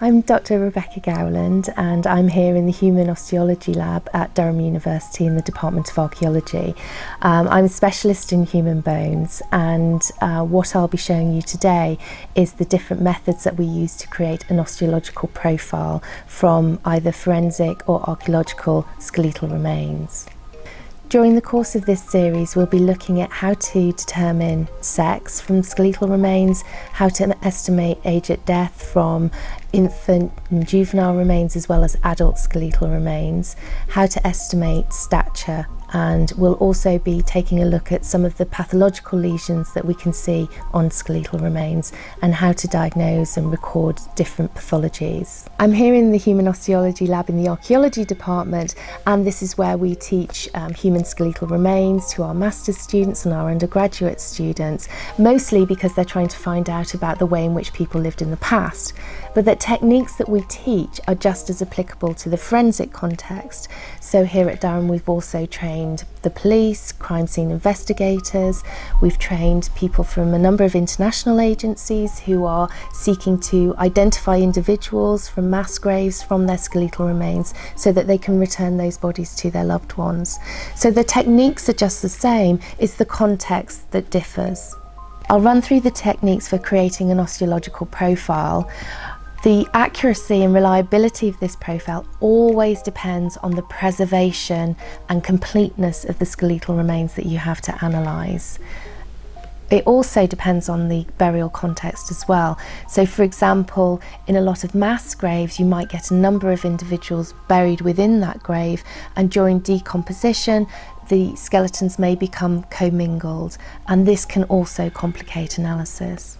I'm Dr Rebecca Gowland and I'm here in the Human Osteology Lab at Durham University in the Department of Archaeology. Um, I'm a specialist in human bones and uh, what I'll be showing you today is the different methods that we use to create an osteological profile from either forensic or archaeological skeletal remains. During the course of this series, we'll be looking at how to determine sex from skeletal remains, how to estimate age at death from infant and juvenile remains as well as adult skeletal remains, how to estimate stature and we'll also be taking a look at some of the pathological lesions that we can see on skeletal remains and how to diagnose and record different pathologies. I'm here in the Human Osteology Lab in the Archaeology Department and this is where we teach um, human skeletal remains to our master's students and our undergraduate students, mostly because they're trying to find out about the way in which people lived in the past, but that techniques that we teach are just as applicable to the forensic context. So here at Durham we've also trained the police, crime scene investigators, we've trained people from a number of international agencies who are seeking to identify individuals from mass graves from their skeletal remains so that they can return those bodies to their loved ones. So the techniques are just the same, it's the context that differs. I'll run through the techniques for creating an osteological profile. The accuracy and reliability of this profile always depends on the preservation and completeness of the skeletal remains that you have to analyse. It also depends on the burial context as well. So for example, in a lot of mass graves, you might get a number of individuals buried within that grave and during decomposition, the skeletons may become commingled and this can also complicate analysis.